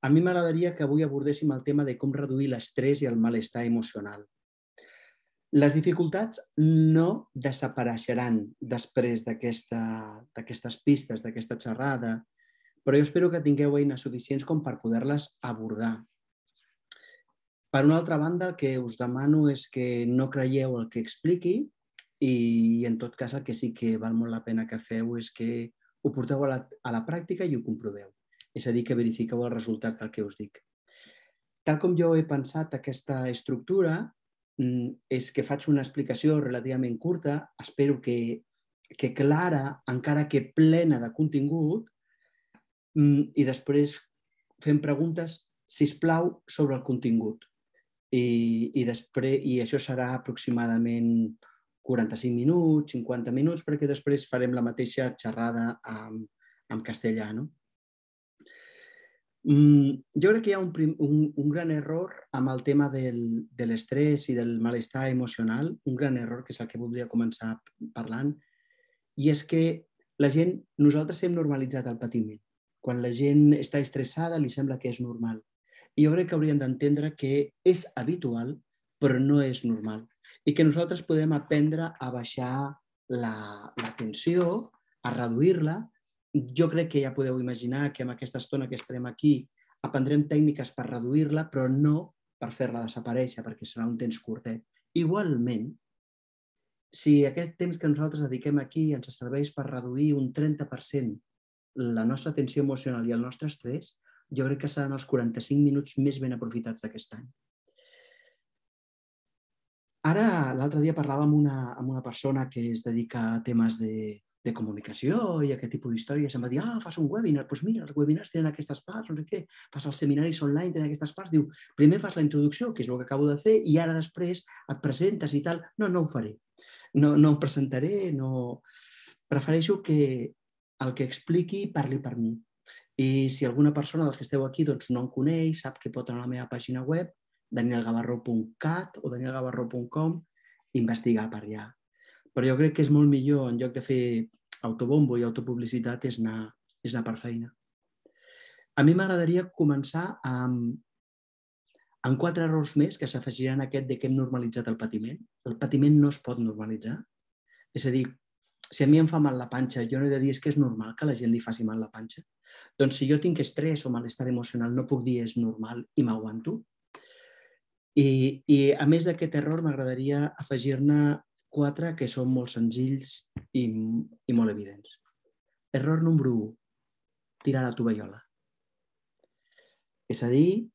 A mi m'agradaria que avui abordéssim el tema de com reduir l'estrès i el malestar emocional. Les dificultats no desapareixeran després d'aquestes pistes, d'aquesta xerrada, però jo espero que tingueu eines suficients com per poder-les abordar. Per una altra banda, el que us demano és que no creieu el que expliqui i, en tot cas, el que sí que val molt la pena que feu és que ho porteu a la, a la pràctica i ho comproveu. És a dir, que verifiqueu els resultats del que us dic. Tal com jo he pensat aquesta estructura, Mm, és que faig una explicació relativament curta, espero que, que clara, encara que plena de contingut, mm, i després fem preguntes, si plau, sobre el contingut. I, i, després, I això serà aproximadament 45 minuts, 50 minuts, perquè després farem la mateixa xerrada en, en castellà. No? Mm, jo crec que hi ha un, un, un gran error amb el tema del, de l'estrès i del malestar emocional, un gran error que és el que voldria començar parlant, i és que la gent, nosaltres hem normalitzat el patiment. Quan la gent està estressada li sembla que és normal. I jo crec que hauríem d'entendre que és habitual, però no és normal. I que nosaltres podem aprendre a baixar la, la tensió, a reduir-la, jo crec que ja podeu imaginar que amb aquesta estona que estarem aquí aprendrem tècniques per reduir-la, però no per fer-la desaparèixer, perquè serà un temps curtet. Igualment, si aquest temps que nosaltres dediquem aquí ens serveix per reduir un 30% la nostra tensió emocional i el nostre estrès, jo crec que seran els 45 minuts més ben aprofitats d'aquest any. Ara, l'altre dia parlava amb una, amb una persona que es dedica a temes de, de comunicació i aquest tipus d'històries. Em va dir, ah, fas un webinar, doncs mira, els webinars tenen aquestes parts, no sé què, fas els seminaris online, tenen aquestes parts. Diu, primer fas la introducció, que és el que acabo de fer, i ara després et presentes i tal. No, no ho faré. No, no em presentaré, no... Prefereixo que el que expliqui parli per mi. I si alguna persona dels que esteu aquí doncs, no em coneix, sap que pot anar a la meva pàgina web, danielgavarro.cat o danielgavarro.com, investigar per allà. Però jo crec que és molt millor, en lloc de fer autobombo i autopublicitat és anar, és anar per feina. A mi m'agradaria començar amb, amb quatre errors més que s'afegiran a aquest de que hem normalitzat el patiment. El patiment no es pot normalitzar. És a dir, si a mi em fa mal la panxa, jo no he de dir que és normal que la gent li faci mal la panxa. Doncs si jo tinc estrès o malestar emocional, no puc dir és normal i m'aguanto. I, I a més d'aquest error, m'agradaria afegir-ne quatre que són molt senzills i, i molt evidents. Error número 1. Tirar la tovallola. És a dir,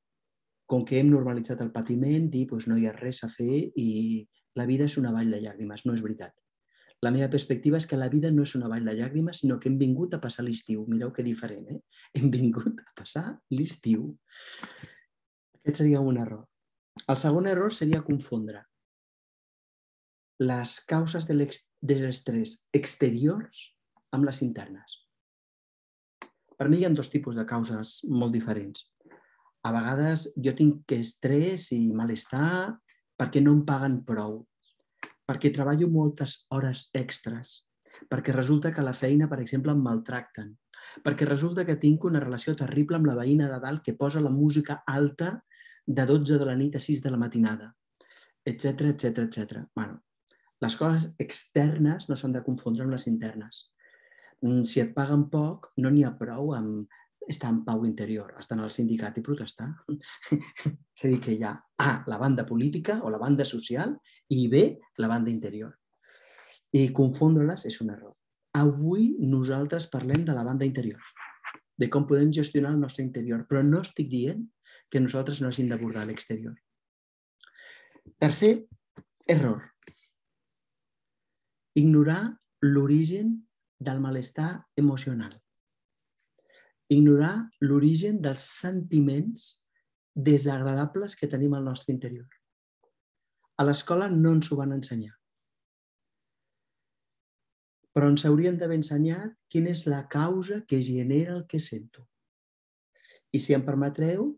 com que hem normalitzat el patiment, dir doncs no hi ha res a fer i la vida és una vall de llàgrimes. No és veritat. La meva perspectiva és que la vida no és una vall de llàgrimes, sinó que hem vingut a passar l'estiu. Mireu que diferent, eh? Hem vingut a passar l'estiu. Aquest seria un error. El segon error seria confondre les causes de l'estrès exteriors amb les internes. Per mi hi ha dos tipus de causes molt diferents. A vegades jo tinc estrès i malestar perquè no em paguen prou, perquè treballo moltes hores extres, perquè resulta que a la feina, per exemple, em maltracten, perquè resulta que tinc una relació terrible amb la veïna de dalt que posa la música alta de 12 de la nit a 6 de la matinada, etc etc etc. Bueno, les coses externes no s'han de confondre amb les internes. Mm, si et paguen poc, no n'hi ha prou amb estar en pau interior, estar en el sindicat i protestar. és a dir, que hi ha A, la banda política o la banda social i B, la banda interior. I confondre-les és un error. Avui nosaltres parlem de la banda interior, de com podem gestionar el nostre interior, però no estic dient que nosaltres no hàgim d'abordar l'exterior. Tercer error. Ignorar l'origen del malestar emocional. Ignorar l'origen dels sentiments desagradables que tenim al nostre interior. A l'escola no ens ho van ensenyar. Però ens haurien d'haver ensenyat quina és la causa que genera el que sento. I si em permetreu,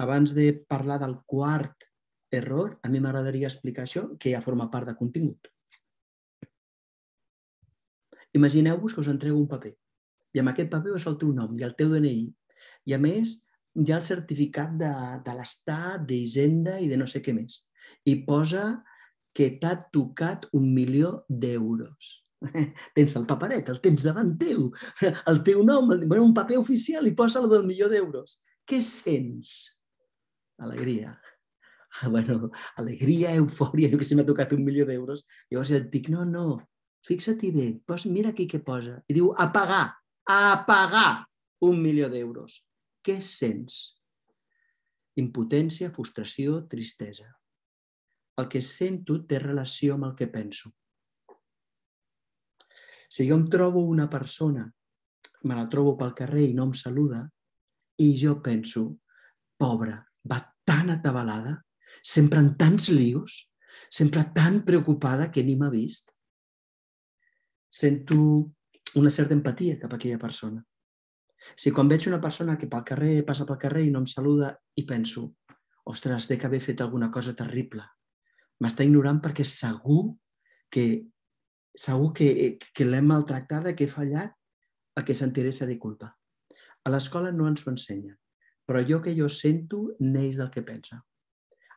abans de parlar del quart error, a mi m'agradaria explicar això, que ja forma part de contingut. Imagineu-vos que us entrego un paper i amb aquest paper és el teu nom i el teu DNI. I a més, hi ha el certificat de, de l'Estat, d'Hisenda i de no sé què més. I posa que t'ha tocat un milió d'euros. Tens el paperet, el tens davant teu, el teu nom, bueno, un paper oficial i posa el del milió d'euros. Què sents? Alegria. Bueno, alegria, eufòria, jo que si m'ha tocat un milió d'euros. Llavors et dic, no, no, fixa-t'hi bé, posa, mira aquí què posa. I diu, a pagar, a pagar un milió d'euros. Què sents? Impotència, frustració, tristesa. El que sento té relació amb el que penso. Si jo em trobo una persona, me la trobo pel carrer i no em saluda, i jo penso, pobra, va tan atabalada, sempre en tants lius, sempre tan preocupada que ni m'ha vist. Sento una certa empatia cap a aquella persona. Si quan veig una persona que pel carrer passa pel carrer i no em saluda i penso, ostres, dec haver fet alguna cosa terrible. M'està ignorant perquè segur que segur que, que l'hem maltractada, que he fallat, el que sentiré seré culpa. A l'escola no ens ho ensenyen, però allò que jo sento neix del que pensa.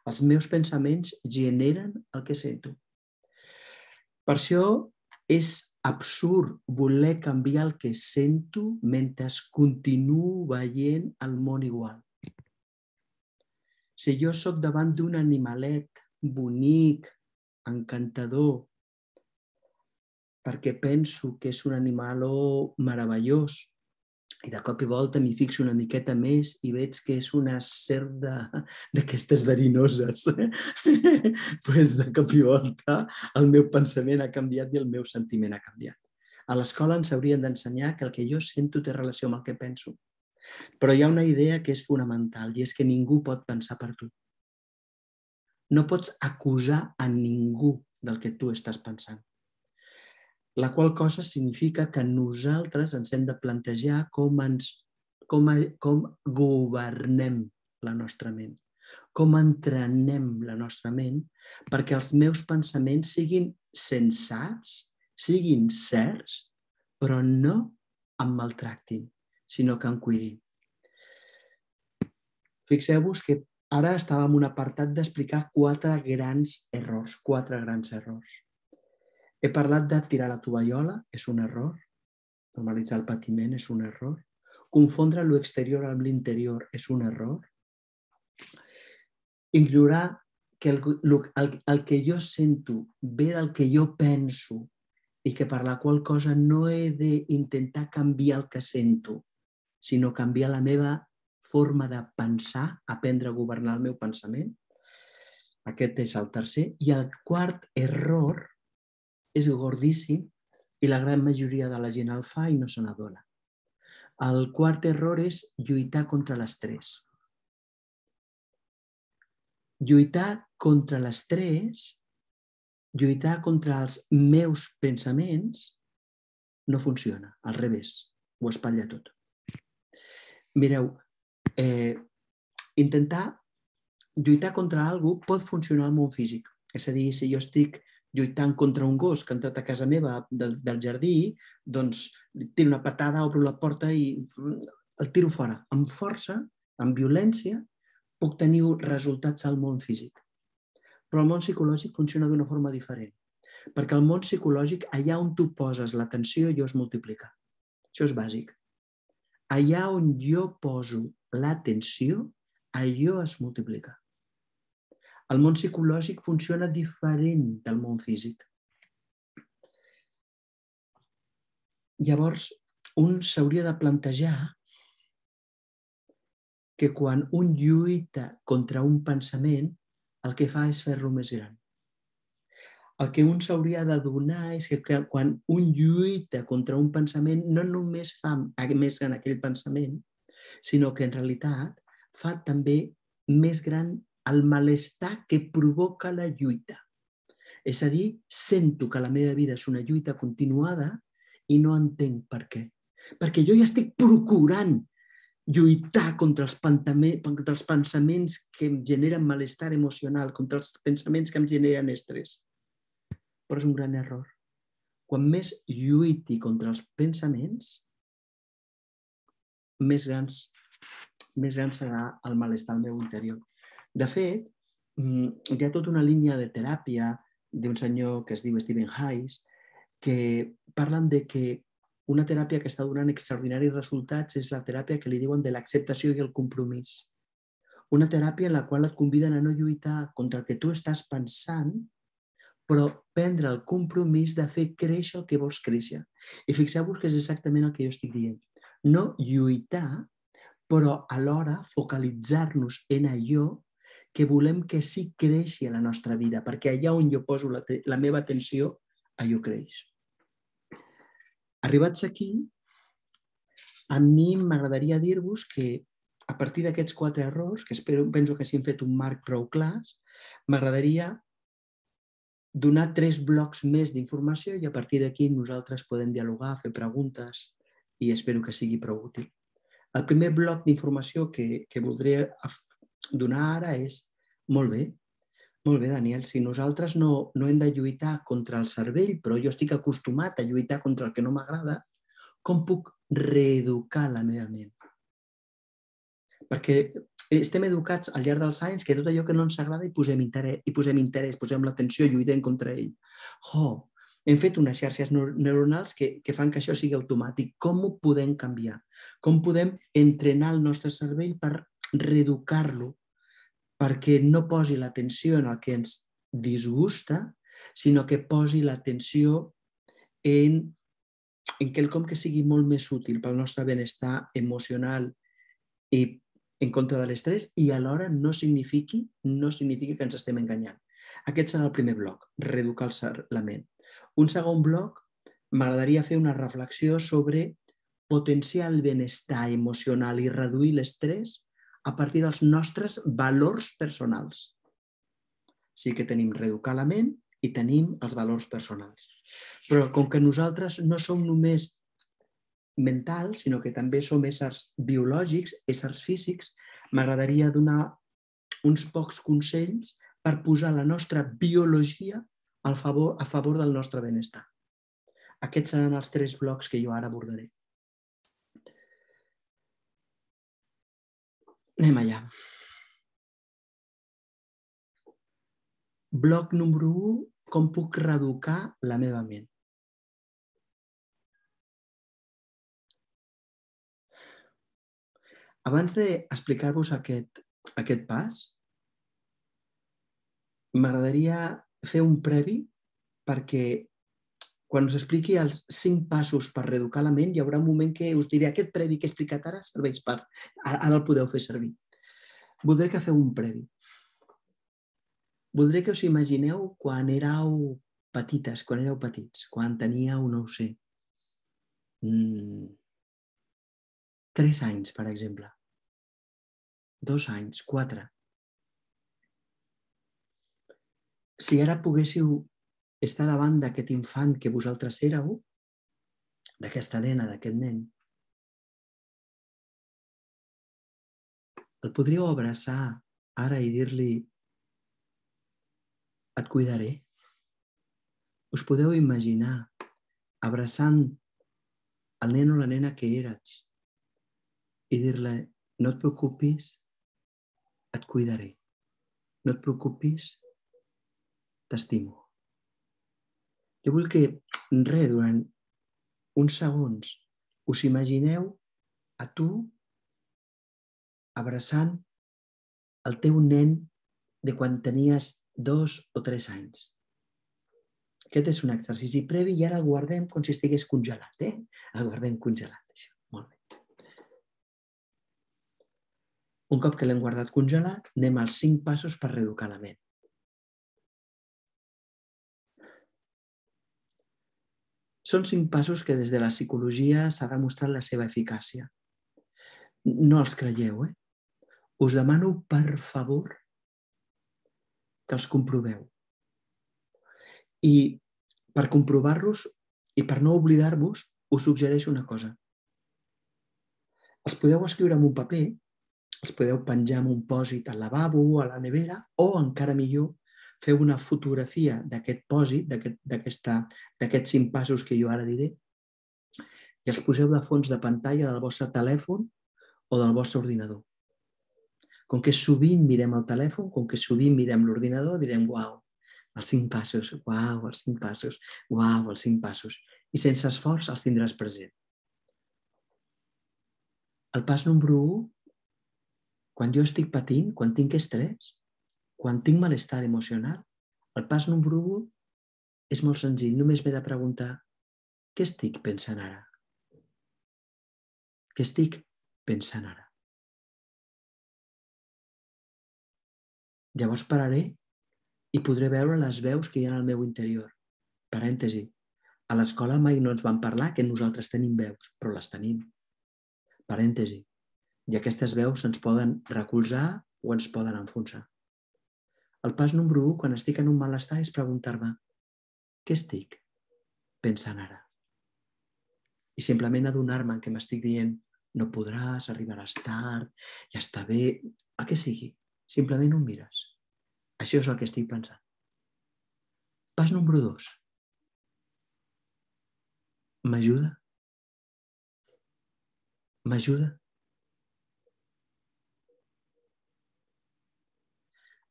Els meus pensaments generen el que sento. Per això és absurd voler canviar el que sento mentre continuo veient el món igual. Si jo sóc davant d'un animalet bonic, encantador, perquè penso que és un animal meravellós, i de cop i volta m'hi fixo una miqueta més i veig que és una serp d'aquestes verinoses. pues de cop i volta el meu pensament ha canviat i el meu sentiment ha canviat. A l'escola ens haurien d'ensenyar que el que jo sento té relació amb el que penso. Però hi ha una idea que és fonamental i és que ningú pot pensar per tu. No pots acusar a ningú del que tu estàs pensant la qual cosa significa que nosaltres ens hem de plantejar com, ens, com, com governem la nostra ment, com entrenem la nostra ment perquè els meus pensaments siguin sensats, siguin certs, però no em maltractin, sinó que em cuidin. Fixeu-vos que ara estàvem en un apartat d'explicar quatre grans errors, quatre grans errors. He parlat de tirar la tovallola, és un error. Normalitzar el patiment és un error. Confondre l'exterior amb l'interior és un error. Ignorar que el, el, el que jo sento ve del que jo penso i que per la qual cosa no he d'intentar canviar el que sento, sinó canviar la meva forma de pensar, aprendre a governar el meu pensament. Aquest és el tercer. I el quart error és gordíssim i la gran majoria de la gent el fa i no se n'adona. El quart error és lluitar contra l'estrès. Lluitar contra l'estrès, lluitar contra els meus pensaments, no funciona. Al revés, ho espatlla tot. Mireu, eh, intentar lluitar contra alguna pot funcionar al món físic. És a dir, si jo estic lluitant contra un gos que ha entrat a casa meva del, del jardí, doncs tiro una patada, obro la porta i el tiro fora. Amb força, amb violència, puc tenir resultats al món físic. Però el món psicològic funciona d'una forma diferent. Perquè el món psicològic, allà on tu poses l'atenció, allò es multiplica. Això és bàsic. Allà on jo poso l'atenció, allò es multiplica. El món psicològic funciona diferent del món físic. Llavors, un s'hauria de plantejar que quan un lluita contra un pensament, el que fa és fer-lo més gran. El que un s'hauria de donar és que quan un lluita contra un pensament no només fa més gran aquell pensament, sinó que en realitat fa també més gran el malestar que provoca la lluita. És a dir, sento que la meva vida és una lluita continuada i no entenc per què. Perquè jo ja estic procurant lluitar contra els, contra els pensaments que em generen malestar emocional, contra els pensaments que em generen estrès. Però és un gran error. Quan més lluiti contra els pensaments, més grans més gran serà el malestar al meu interior. De fet, mm, hi ha tota una línia de teràpia d'un senyor que es diu Stephen Hayes que parlen de que una teràpia que està donant extraordinaris resultats és la teràpia que li diuen de l'acceptació i el compromís. Una teràpia en la qual et conviden a no lluitar contra el que tu estàs pensant, però prendre el compromís de fer créixer el que vols créixer. I fixeu-vos que és exactament el que jo estic dient. No lluitar, però alhora focalitzar-nos en allò que volem que sí creixi a la nostra vida, perquè allà on jo poso la, la meva atenció, allò creix. Arribats aquí, a mi m'agradaria dir-vos que a partir d'aquests quatre errors, que espero, penso que s'hi han fet un marc prou clars, m'agradaria donar tres blocs més d'informació i a partir d'aquí nosaltres podem dialogar, fer preguntes i espero que sigui prou útil. El primer bloc d'informació que, que voldria donar ara és, molt bé, molt bé, Daniel, si nosaltres no, no hem de lluitar contra el cervell, però jo estic acostumat a lluitar contra el que no m'agrada, com puc reeducar la meva ment? Perquè estem educats al llarg dels anys que tot allò que no ens agrada hi posem interès, hi posem interès, posem l'atenció, lluitem contra ell. Oh, hem fet unes xarxes neuronals que, que fan que això sigui automàtic. Com ho podem canviar? Com podem entrenar el nostre cervell per reeducar-lo perquè no posi l'atenció en el que ens disgusta, sinó que posi l'atenció en, en quelcom que sigui molt més útil pel nostre benestar emocional i en contra de l'estrès i alhora no signifiqui, no signifiqui que ens estem enganyant. Aquest serà el primer bloc, reeducar la ment. Un segon bloc, m'agradaria fer una reflexió sobre potenciar el benestar emocional i reduir l'estrès a partir dels nostres valors personals. Sí que tenim reeducar la ment i tenim els valors personals. Però com que nosaltres no som només mental, sinó que també som éssers biològics, éssers físics, m'agradaria donar uns pocs consells per posar la nostra biologia al favor, a favor del nostre benestar. Aquests seran els tres blocs que jo ara abordaré. Anem allà. Bloc número 1, com puc reeducar la meva ment? Abans d'explicar-vos aquest, aquest pas, m'agradaria fer un previ perquè quan us expliqui els cinc passos per reeducar la ment, hi haurà un moment que us diré aquest previ que he explicat ara serveix per... Ara el podeu fer servir. Voldré que feu un previ. Voldré que us imagineu quan éreu petites, quan éreu petits, quan teníeu, no ho sé, mm, tres anys, per exemple dos anys, quatre. Si ara poguéssiu estar davant d'aquest infant que vosaltres éreu, d'aquesta nena, d'aquest nen, el podríeu abraçar ara i dir-li et cuidaré. Us podeu imaginar abraçant el nen o la nena que eres i dir-li no et preocupis, et cuidaré. No et preocupis, t'estimo. Jo vull que, re, durant uns segons, us imagineu a tu abraçant el teu nen de quan tenies dos o tres anys. Aquest és un exercici previ i ara el guardem com si estigués congelat. Eh? El guardem congelat. Això. Un cop que l'hem guardat congelat, anem als cinc passos per reeducar la ment. Són cinc passos que des de la psicologia s'ha demostrat la seva eficàcia. No els creieu, eh? Us demano, per favor, que els comproveu. I per comprovar-los i per no oblidar-vos, us suggereixo una cosa. Els podeu escriure en un paper els podeu penjar amb un pòsit al lavabo a la nevera o, encara millor, feu una fotografia d'aquest pòsit, d'aquests cinc passos que jo ara diré, i els poseu de fons de pantalla del vostre telèfon o del vostre ordinador. Com que sovint mirem el telèfon, com que sovint mirem l'ordinador, direm, uau, els cinc passos, uau, els cinc passos, uau, els cinc passos. I sense esforç els tindràs present. El pas número 1, quan jo estic patint, quan tinc estrès, quan tinc malestar emocional, el pas número 1 és molt senzill. Només m'he de preguntar què estic pensant ara? Què estic pensant ara? Llavors pararé i podré veure les veus que hi ha al meu interior. Parèntesi. A l'escola mai no ens van parlar que nosaltres tenim veus, però les tenim. Parèntesi. I aquestes veus ens poden recolzar o ens poden enfonsar. El pas número 1, quan estic en un malestar, és preguntar-me què estic pensant ara? I simplement adonar-me que m'estic dient no podràs, arribaràs tard, ja està bé, el que sigui. Simplement ho mires. Això és el que estic pensant. Pas número dos. M'ajuda? M'ajuda?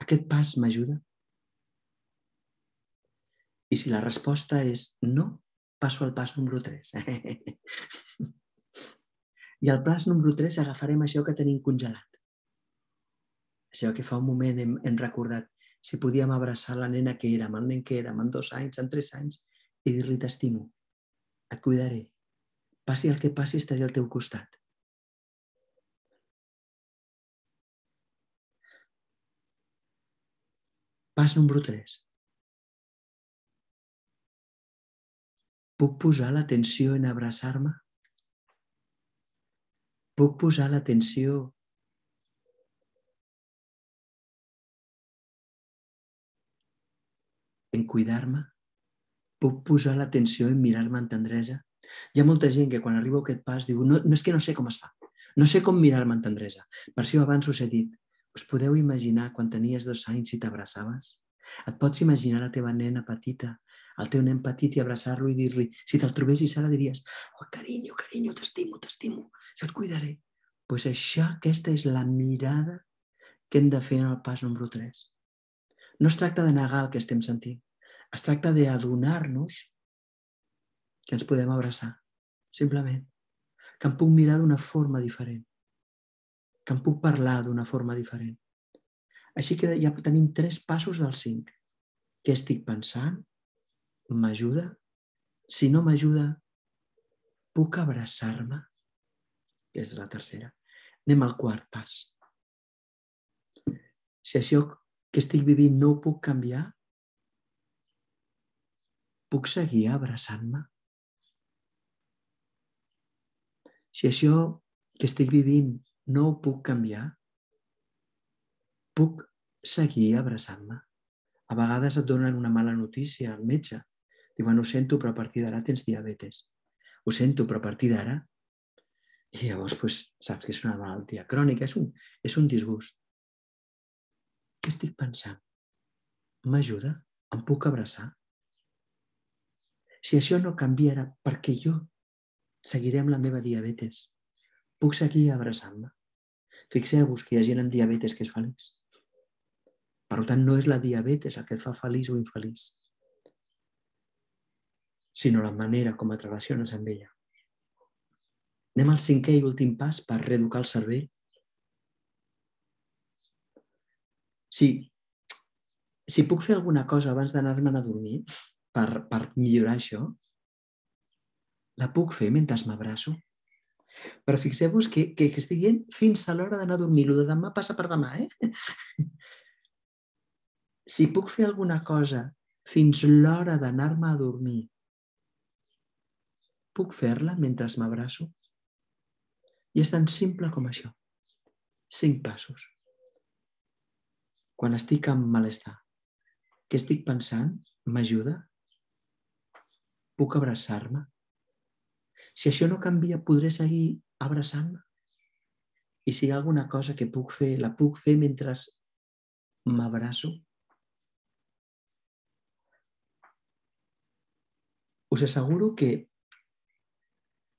Aquest pas m'ajuda? I si la resposta és no, passo al pas número 3. I al pas número 3 agafarem això que tenim congelat. Això que fa un moment hem, hem recordat si podíem abraçar la nena que érem, el nen que érem, en dos anys, en tres anys, i dir-li t'estimo, et cuidaré, passi el que passi, estaré al teu costat. Pas número 3. Puc posar l'atenció en abraçar-me? Puc posar l'atenció en cuidar-me? Puc posar l'atenció en mirar-me amb tendresa? Hi ha molta gent que quan arriba a aquest pas diu no, no és que no sé com es fa, no sé com mirar-me amb tendresa. Per això abans us he dit, us podeu imaginar quan tenies dos anys i t'abraçaves? Et pots imaginar la teva nena petita, el teu nen petit i abraçar-lo i dir-li, si te'l trobessis ara diries, oh, carinyo, carinyo, t'estimo, t'estimo, jo et cuidaré. Doncs pues això, aquesta és la mirada que hem de fer en el pas número 3. No es tracta de negar el que estem sentint. Es tracta d'adonar-nos que ens podem abraçar, simplement. Que em puc mirar d'una forma diferent. Que em puc parlar d'una forma diferent. Així que ja tenim tres passos del cinc. Què estic pensant? M'ajuda? Si no m'ajuda, puc abraçar-me? Que és la tercera. Anem al quart pas. Si això que estic vivint no ho puc canviar, Puc seguir abraçant-me? Si això que estic vivint no ho puc canviar, puc seguir abraçant-me? A vegades et donen una mala notícia al metge. Diuen, ho sento, però a partir d'ara tens diabetes. Ho sento, però a partir d'ara... I llavors pues, saps que és una malaltia crònica, és un, és un disgust. Què estic pensant? M'ajuda? Em puc abraçar? Si això no canviarà, perquè jo seguiré amb la meva diabetes. Puc seguir abraçant-me. Fixeu-vos que hi ha gent amb diabetes que és feliç. Per tant, no és la diabetes el que et fa feliç o infeliç, sinó la manera com et relaciones amb ella. Anem al cinquè i últim pas per reeducar el cervell. Si, si puc fer alguna cosa abans d'anar-me'n a dormir, per, per millorar això? La puc fer mentre m'abraço? Però fixeu-vos que, que, estic dient fins a l'hora d'anar a dormir. El de demà passa per demà, eh? Si puc fer alguna cosa fins l'hora d'anar-me a dormir, puc fer-la mentre m'abraço? I és tan simple com això. Cinc passos. Quan estic amb malestar, què estic pensant? M'ajuda? Puc abraçar-me? Si això no canvia, podré seguir abraçant-me? I si hi ha alguna cosa que puc fer, la puc fer mentre m'abraço? Us asseguro que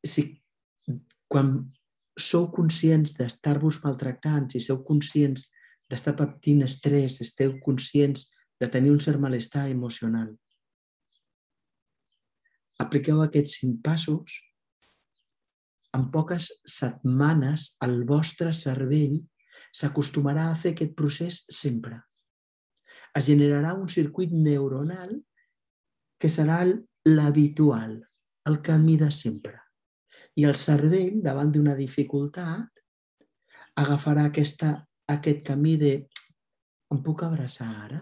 si quan sou conscients d'estar-vos maltractant, si sou conscients d'estar patint estrès, esteu conscients de tenir un cert malestar emocional. Apliqueu aquests cinc passos, en poques setmanes el vostre cervell s'acostumarà a fer aquest procés sempre. Es generarà un circuit neuronal que serà l'habitual, el camí de sempre. I el cervell, davant d'una dificultat, agafarà aquesta, aquest camí de em puc abraçar ara?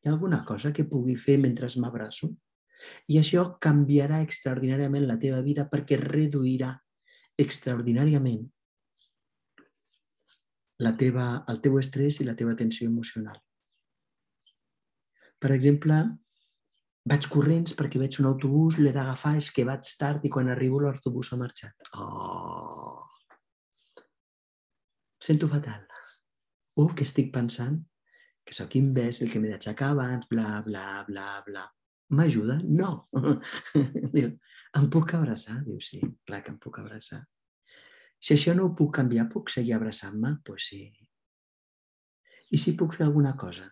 Hi ha alguna cosa que pugui fer mentre m'abraço? I això canviarà extraordinàriament la teva vida perquè reduirà extraordinàriament la teva, el teu estrès i la teva tensió emocional. Per exemple, vaig corrents perquè veig un autobús, l'he d'agafar, és que vaig tard i quan arribo l'autobús ha marxat. Oh! Sento fatal. Uh, què estic pensant? Que sóc imbècil, que m'he d'aixecar abans, bla, bla, bla, bla. M'ajuda? No. Diu, em puc abraçar? Diu, sí, clar que em puc abraçar. Si això no ho puc canviar, puc seguir abraçant-me? Doncs pues sí. I si puc fer alguna cosa?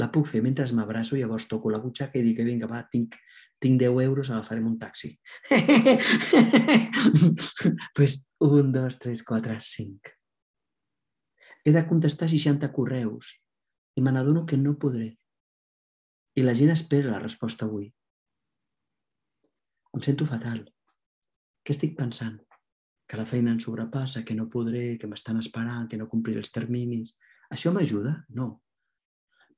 La puc fer mentre m'abraço, llavors toco la butxaca i dic vinga, va, tinc, tinc 10 euros, agafarem un taxi. pues un, dos, tres, quatre, cinc. He de contestar 60 correus i me n'adono que no podré. I la gent espera la resposta avui. Em sento fatal. Què estic pensant? que la feina em sobrepassa, que no podré, que m'estan esperant, que no compliré els terminis. Això m'ajuda? No.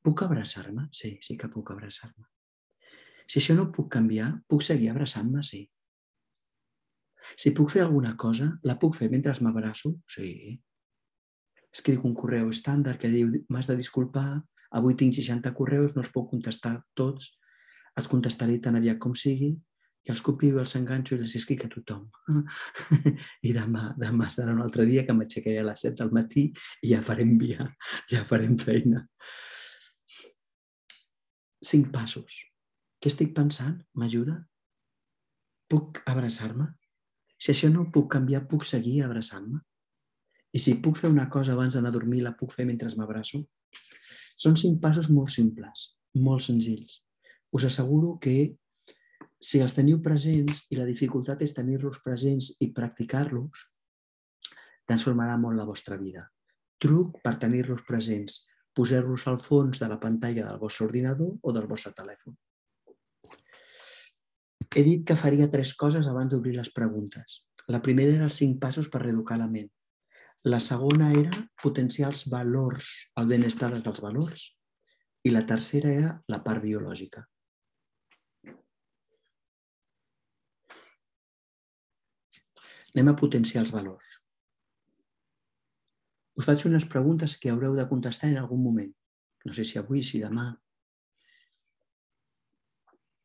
Puc abraçar-me? Sí, sí que puc abraçar-me. Si això no puc canviar, puc seguir abraçant-me? Sí. Si puc fer alguna cosa, la puc fer mentre m'abraço? Sí. Escric un correu estàndard que diu m'has de disculpar, avui tinc 60 correus, no els puc contestar tots, et contestaré tan aviat com sigui, i els copio, els enganxo i els escric a tothom. I demà, demà serà un altre dia que m'aixecaré a les 7 del matí i ja farem via, ja farem feina. Cinc passos. Què estic pensant? M'ajuda? Puc abraçar-me? Si això no ho puc canviar, puc seguir abraçant-me? I si puc fer una cosa abans d'anar a dormir, la puc fer mentre m'abraço? Són cinc passos molt simples, molt senzills. Us asseguro que si els teniu presents i la dificultat és tenir-los presents i practicar-los, transformarà molt la vostra vida. Truc per tenir-los presents, posar-los al fons de la pantalla del vostre ordinador o del vostre telèfon. He dit que faria tres coses abans d'obrir les preguntes. La primera era els cinc passos per reeducar la ment. La segona era potenciar els valors, el benestar dels valors. I la tercera era la part biològica. Anem a potenciar els valors. Us faig unes preguntes que haureu de contestar en algun moment. No sé si avui, si demà,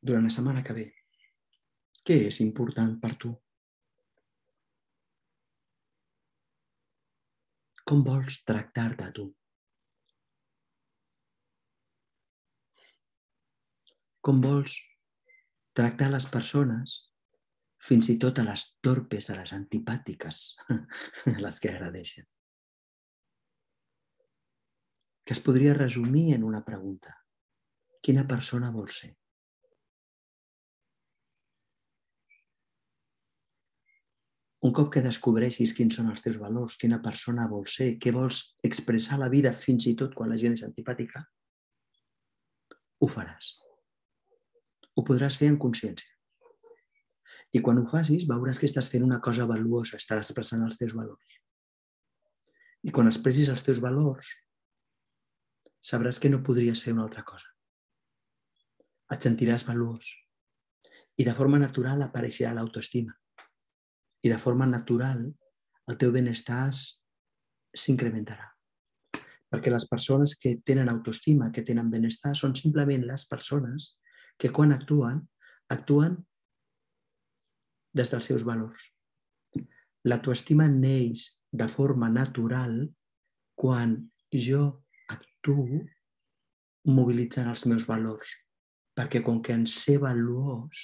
durant la setmana que ve. Què és important per tu? Com vols tractar-te tu? Com vols tractar les persones fins i tot a les torpes, a les antipàtiques, a les que agradeixen. Que es podria resumir en una pregunta. Quina persona vols ser? Un cop que descobreixis quins són els teus valors, quina persona vols ser, què vols expressar a la vida fins i tot quan la gent és antipàtica, ho faràs. Ho podràs fer en consciència. I quan ho facis, veuràs que estàs fent una cosa valuosa, estaràs expressant els teus valors. I quan expressis els teus valors, sabràs que no podries fer una altra cosa. Et sentiràs valuós. I de forma natural apareixerà l'autoestima. I de forma natural el teu benestar s'incrementarà. Perquè les persones que tenen autoestima, que tenen benestar, són simplement les persones que quan actuen, actuen des dels seus valors. L'autoestima neix de forma natural quan jo actuo mobilitzant els meus valors, perquè com que en ser valuós,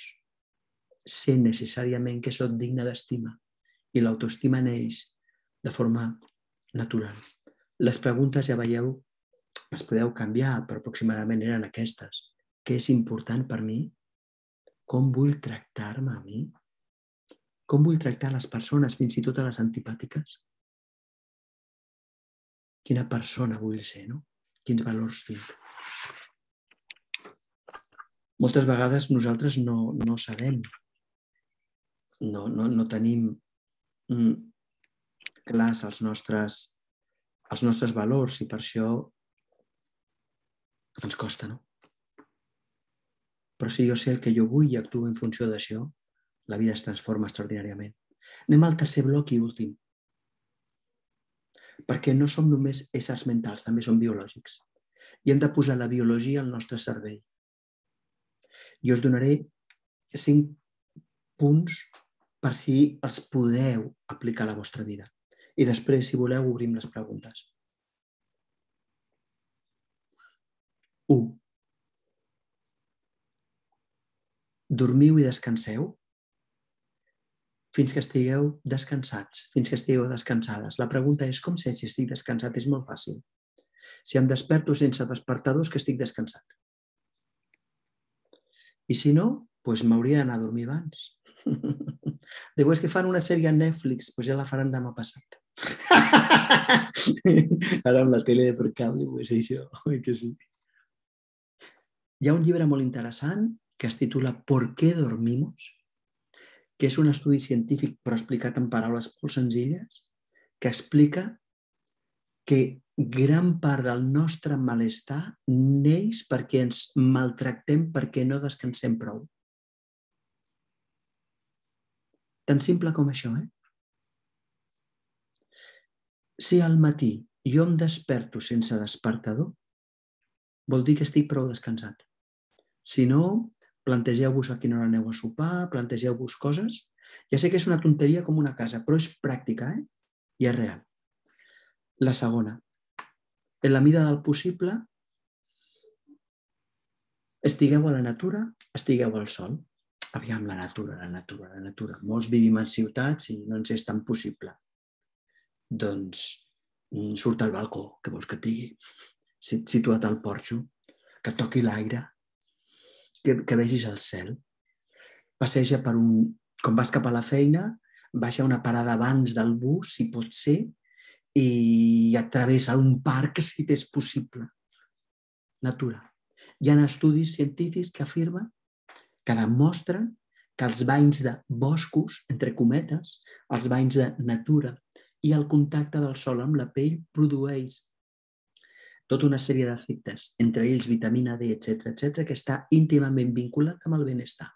sé necessàriament que sóc digne d'estima i l'autoestima neix de forma natural. Les preguntes, ja veieu, les podeu canviar, però aproximadament eren aquestes. Què és important per mi? Com vull tractar-me a mi? Com vull tractar les persones, fins i tot a les antipàtiques? Quina persona vull ser, no? Quins valors tinc? Moltes vegades nosaltres no, no sabem, no, no, no tenim mm, clars els nostres, els nostres valors i per això ens costa, no? Però si jo sé el que jo vull i actuo en funció d'això, la vida es transforma extraordinàriament. Anem al tercer bloc i últim. Perquè no som només éssers mentals, també som biològics. I hem de posar la biologia al nostre cervell. Jo us donaré cinc punts per si els podeu aplicar a la vostra vida. I després, si voleu, obrim les preguntes. 1. Dormiu i descanseu fins que estigueu descansats, fins que estigueu descansades. La pregunta és com sé si estic descansat? És molt fàcil. Si em desperto sense despertador és que estic descansat. I si no, doncs m'hauria d'anar a dormir abans. Diu, és que fan una sèrie a Netflix, doncs ja la faran demà passat. Ara amb la tele de per cable, doncs això, oi que sí. Hi ha un llibre molt interessant que es titula ¿Por qué dormimos? que és un estudi científic però explicat en paraules molt senzilles, que explica que gran part del nostre malestar neix perquè ens maltractem perquè no descansem prou. Tan simple com això, eh? Si al matí jo em desperto sense despertador, vol dir que estic prou descansat. Si no, plantegeu-vos a quina hora aneu a sopar, plantegeu-vos coses. Ja sé que és una tonteria com una casa, però és pràctica eh? i és real. La segona, en la mida del possible, estigueu a la natura, estigueu al sol. Aviam, la natura, la natura, la natura. Molts vivim en ciutats i no ens és tan possible. Doncs mm, surt al balcó, que vols que et digui, situat al porxo, que toqui l'aire, que, que vegis el cel. Passeja per un... Quan vas cap a la feina, baixa una parada abans del bus, si pot ser, i travessa un parc si és possible. Natura. Hi ha estudis científics que afirmen, que demostren que els banys de boscos, entre cometes, els banys de natura i el contacte del sol amb la pell produeix tota una sèrie d'efectes, entre ells vitamina D, etc etc que està íntimament vinculat amb el benestar.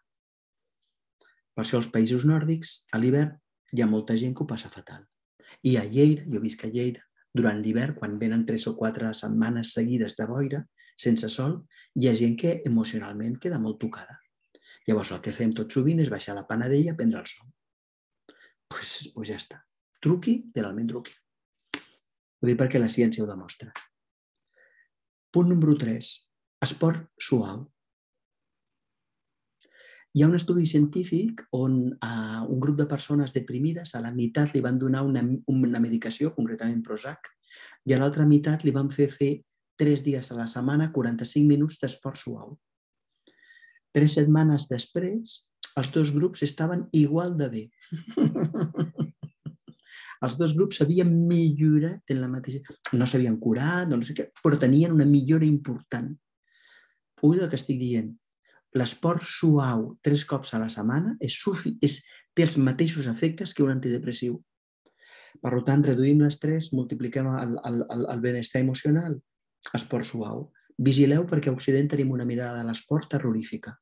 Per això als països nòrdics, a l'hivern, hi ha molta gent que ho passa fatal. I a Lleida, jo visc a Lleida, durant l'hivern, quan venen tres o quatre setmanes seguides de boira, sense sol, hi ha gent que emocionalment queda molt tocada. Llavors el que fem tot sovint és baixar la panadella a prendre el sol. Pues, pues ja està. Truqui de l'almendruqui. Ho dic perquè la ciència ho demostra. Punt número 3. Esport suau. Hi ha un estudi científic on a un grup de persones deprimides a la meitat li van donar una, una medicació, concretament Prozac, i a l'altra meitat li van fer fer tres dies a la setmana 45 minuts d'esport suau. Tres setmanes després, els dos grups estaven igual de bé. els dos grups s'havien millorat en la mateixa... No s'havien curat, no sé què, però tenien una millora important. Ull el que estic dient l'esport suau tres cops a la setmana és, sufi, és, té els mateixos efectes que un antidepressiu. Per tant, reduïm l'estrès, multipliquem el, el, el, el benestar emocional, esport suau. Vigileu perquè a Occident tenim una mirada de l'esport terrorífica.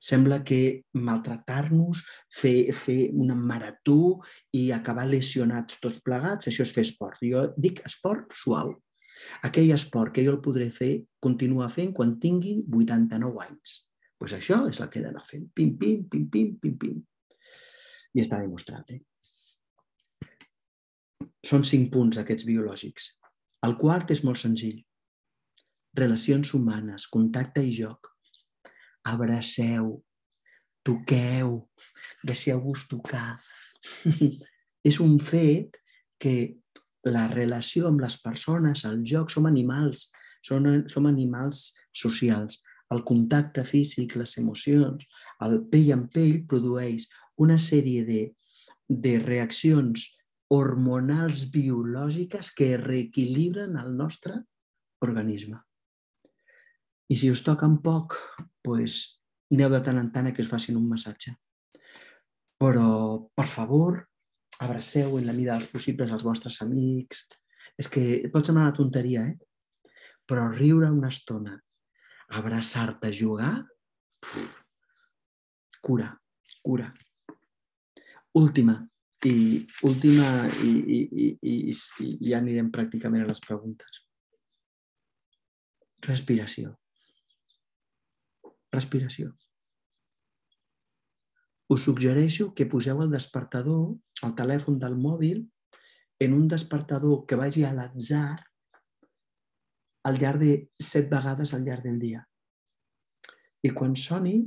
Sembla que maltratar-nos, fer, fer una marató i acabar lesionats tots plegats, això és fer esport. Jo dic esport suau. Aquell esport que jo el podré fer, continuar fent quan tinguin 89 anys pues això és el que he d'anar fent. Pim, pim, pim, pim, pim, pim. I està demostrat. Eh? Són cinc punts aquests biològics. El quart és molt senzill. Relacions humanes, contacte i joc. Abraceu, toqueu, deixeu-vos tocar. és un fet que la relació amb les persones, el joc, som animals, som, som animals socials. El contacte físic, les emocions, el pell en pell produeix una sèrie de, de reaccions hormonals biològiques que reequilibren el nostre organisme. I si us toca un poc, doncs aneu de tant en tant a que us facin un massatge. Però, per favor, abraceu en la mida dels possibles els vostres amics. És que pot semblar una tonteria, eh? Però riure una estona, abraçar-te, jugar, puf, cura, cura. Última, i última, i, i, i, i, i ja anirem pràcticament a les preguntes. Respiració. Respiració. Us suggereixo que poseu el despertador, el telèfon del mòbil, en un despertador que vagi a l'atzar al llarg de set vegades al llarg del dia. I quan soni,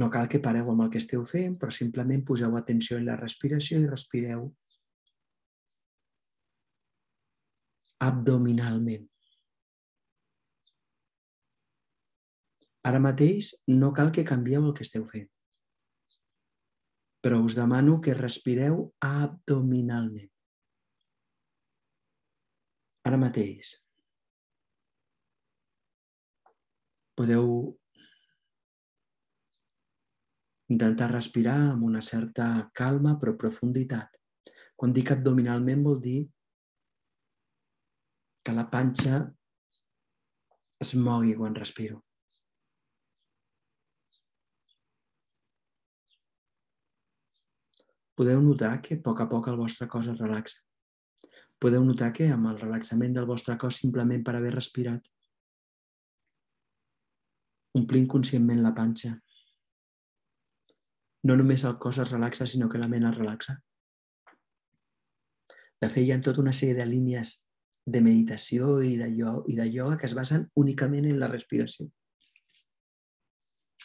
no cal que pareu amb el que esteu fent, però simplement poseu atenció en la respiració i respireu abdominalment. Ara mateix no cal que canvieu el que esteu fent, però us demano que respireu abdominalment. Ara mateix. Podeu Intentar respirar amb una certa calma però profunditat. Quan dic abdominalment vol dir que la panxa es mogui quan respiro. Podeu notar que a poc a poc el vostre cos es relaxa. Podeu notar que amb el relaxament del vostre cos simplement per haver respirat omplim conscientment la panxa no només el cos es relaxa, sinó que la ment es relaxa. De fet, hi ha tota una sèrie de línies de meditació i de, ioga, i de ioga que es basen únicament en la respiració.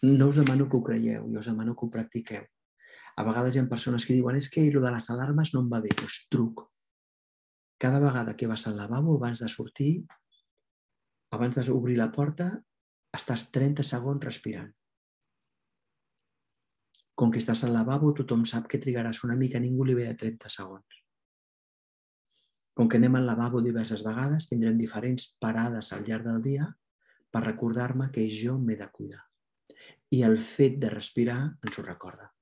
No us demano que ho creieu, jo us demano que ho practiqueu. A vegades hi ha persones que diuen és que el de les alarmes no em va bé, doncs truc. Cada vegada que vas al lavabo, abans de sortir, abans d'obrir la porta, estàs 30 segons respirant. Com que estàs al lavabo, tothom sap que trigaràs una mica, ningú li ve de 30 segons. Com que anem al lavabo diverses vegades, tindrem diferents parades al llarg del dia per recordar-me que jo m'he de cuidar. I el fet de respirar ens ho recorda.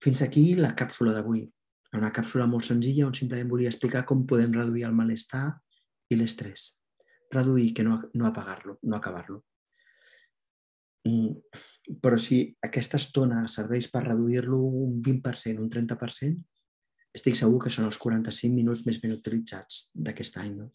Fins aquí la càpsula d'avui. Una càpsula molt senzilla on simplement volia explicar com podem reduir el malestar i l'estrès. Reduir, que no, no apagar-lo, no acabar-lo. Mm, però si aquesta estona serveix per reduir-lo un 20%, un 30%, estic segur que són els 45 minuts més ben utilitzats d'aquest any. No?